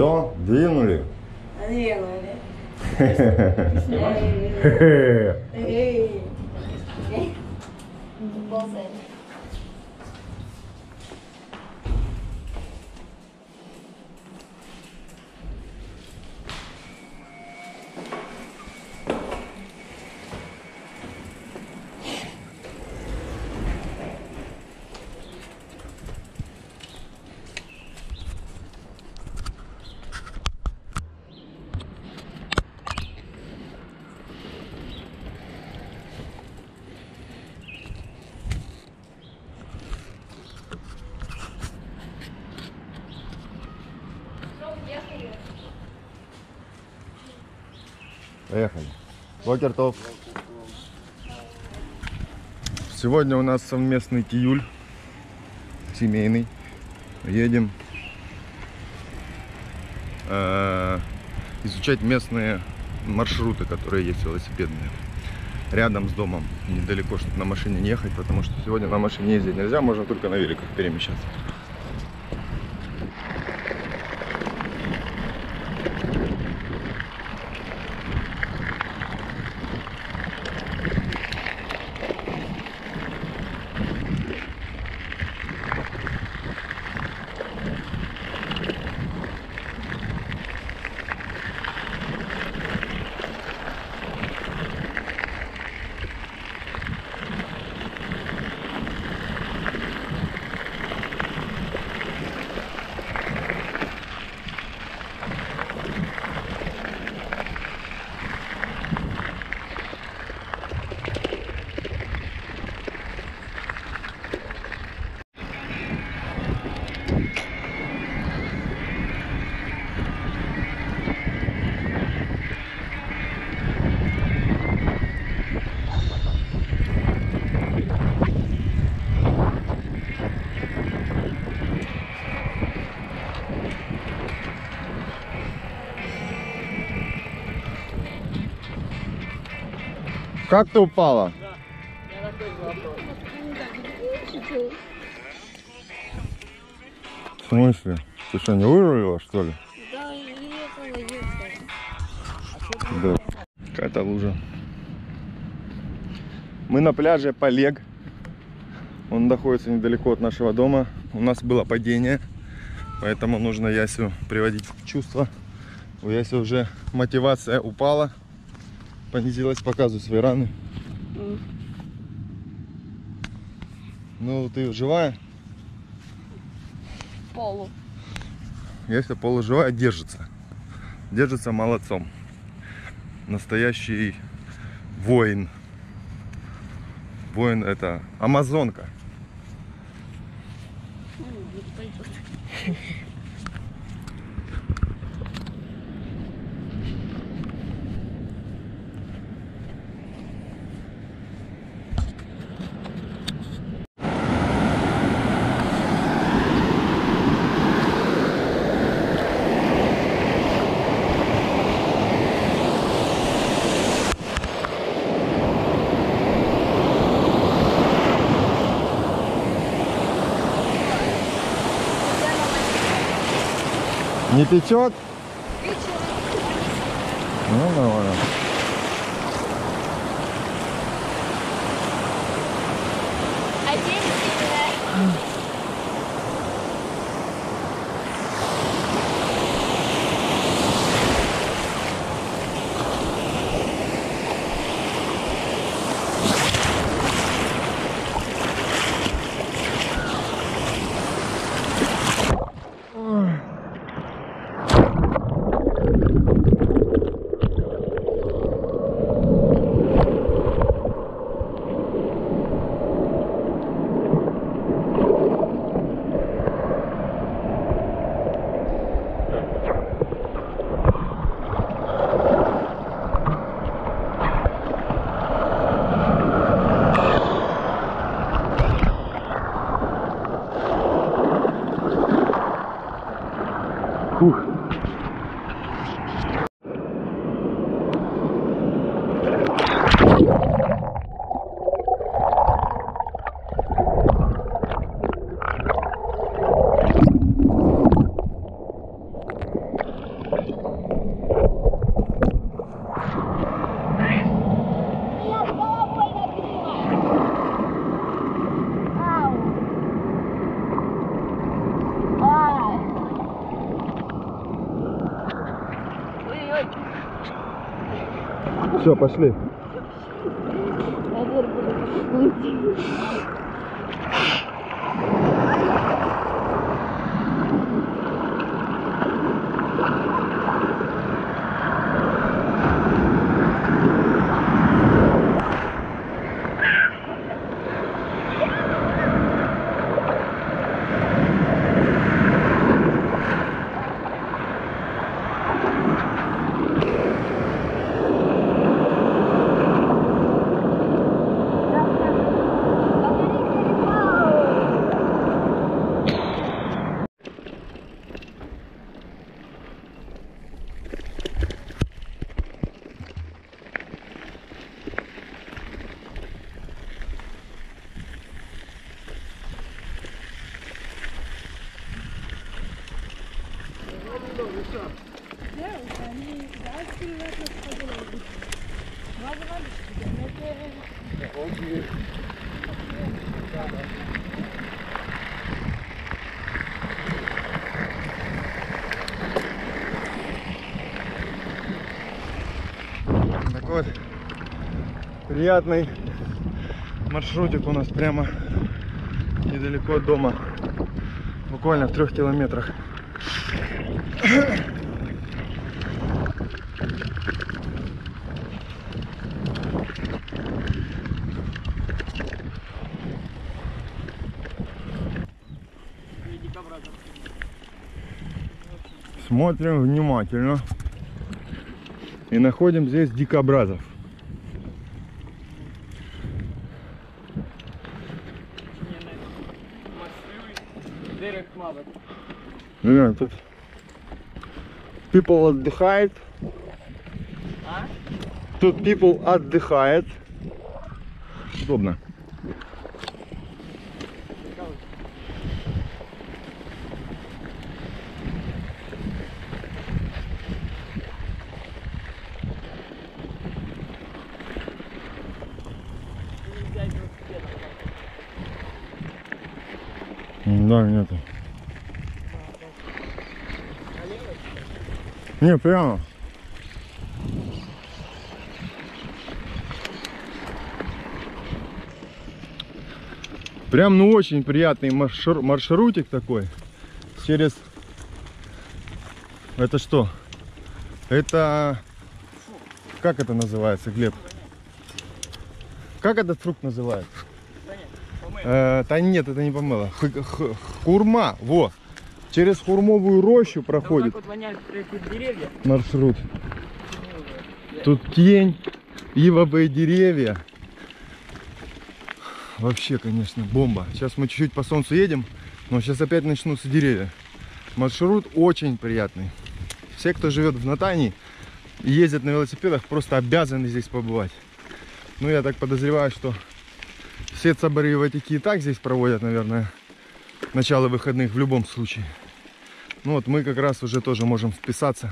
Só vírgula. Vírgula. Ei. Ei. Bom, sério. Поехали. Бокертов. Сегодня у нас совместный тиюль. Семейный. Едем э, изучать местные маршруты, которые есть велосипедные. Рядом с домом, недалеко, чтобы на машине не ехать, потому что сегодня на машине ездить нельзя, можно только на великах перемещаться. Как ты упала? В смысле? Ты что, не вырулила, что ли? Да, ехала, ехала. Да. Какая-то лужа. Мы на пляже Полег. Он находится недалеко от нашего дома. У нас было падение, поэтому нужно Ясю приводить в чувство. У Яси уже мотивация упала, понизилась, показываю свои раны. Ну, ты живая? Полу. Если полуживая, держится. Держится молодцом. Настоящий воин. Воин это амазонка. Не печет? Ну, нормально. Один Ух. Все, пошли. Так вот, приятный маршрутик у нас прямо недалеко от дома. Буквально в трех километрах. Смотрим внимательно. И находим здесь дикобразов. Да, тут people отдыхает. А? Тут people отдыхает. Удобно. Да, нету. Не, прямо. Прям, ну, очень приятный маршру- маршрутик такой. Через... Это что? Это... Как это называется, Глеб? Как этот фрукт называется? Э, да нет, это не помыло. Х- х- хурма, во. Через хурмовую рощу проходит вот маршрут. Тут тень, ивовые деревья. Вообще, конечно, бомба. Сейчас мы чуть-чуть по солнцу едем, но сейчас опять начнутся деревья. Маршрут очень приятный. Все, кто живет в Натании и ездят на велосипедах, просто обязаны здесь побывать. Ну, я так подозреваю, что все цабары и так здесь проводят, наверное, начало выходных в любом случае. Ну вот мы как раз уже тоже можем вписаться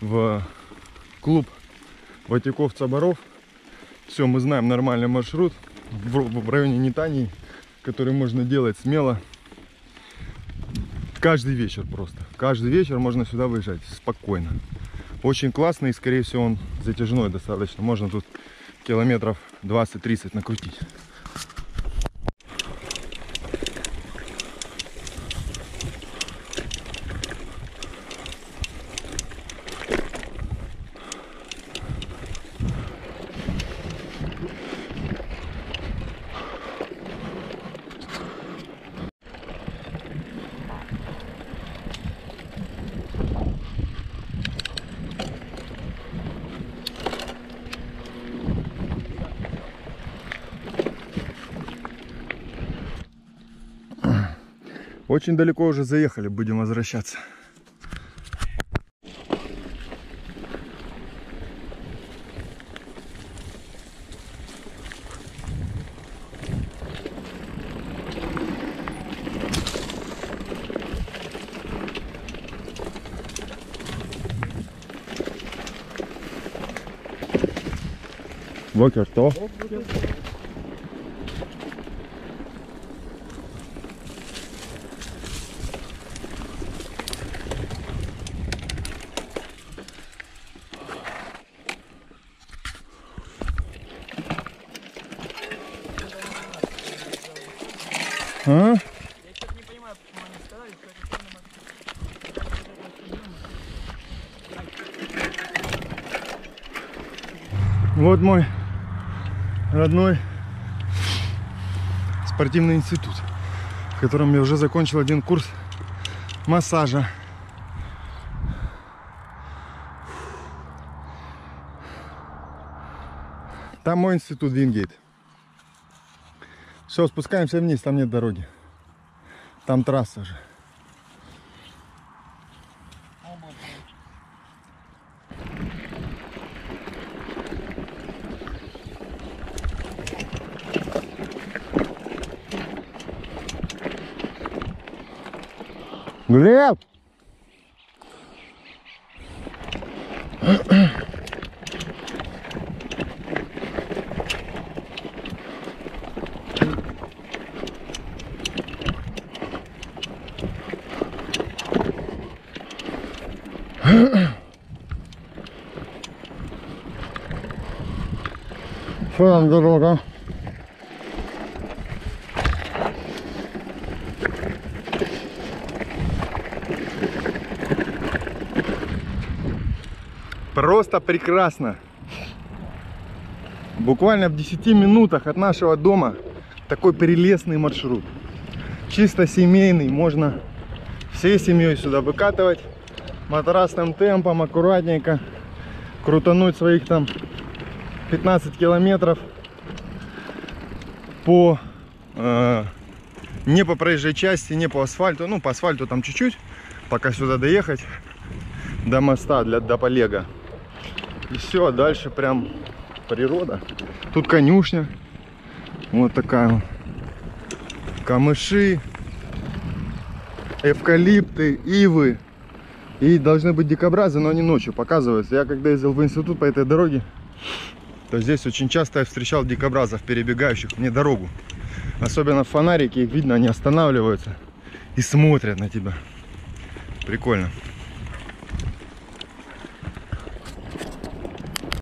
в клуб Ватиков Цабаров. Все, мы знаем нормальный маршрут в районе Нитании, который можно делать смело. Каждый вечер просто. Каждый вечер можно сюда выезжать спокойно. Очень классно и скорее всего он затяжной достаточно. Можно тут километров 20-30 накрутить. Очень далеко уже заехали, будем возвращаться. Бокер, то? А? Я что-то не понимаю, почему они сказали, что это самый Вот мой родной спортивный институт, в котором я уже закончил один курс массажа. Там мой институт Вингейт. Все, спускаемся вниз, там нет дороги. Там трасса же. Глеб! Что там дорога? Просто прекрасно. Буквально в 10 минутах от нашего дома такой прелестный маршрут. Чисто семейный, можно всей семьей сюда выкатывать матрасным темпом, аккуратненько крутануть своих там 15 километров по э, не по проезжей части, не по асфальту, ну по асфальту там чуть-чуть, пока сюда доехать до моста для до полега. И все, дальше прям природа. Тут конюшня. Вот такая вот. Камыши, эвкалипты, ивы. И должны быть дикобразы, но они ночью показываются. Я когда ездил в институт по этой дороге, то здесь очень часто я встречал дикобразов, перебегающих мне дорогу. Особенно их видно, они останавливаются и смотрят на тебя. Прикольно.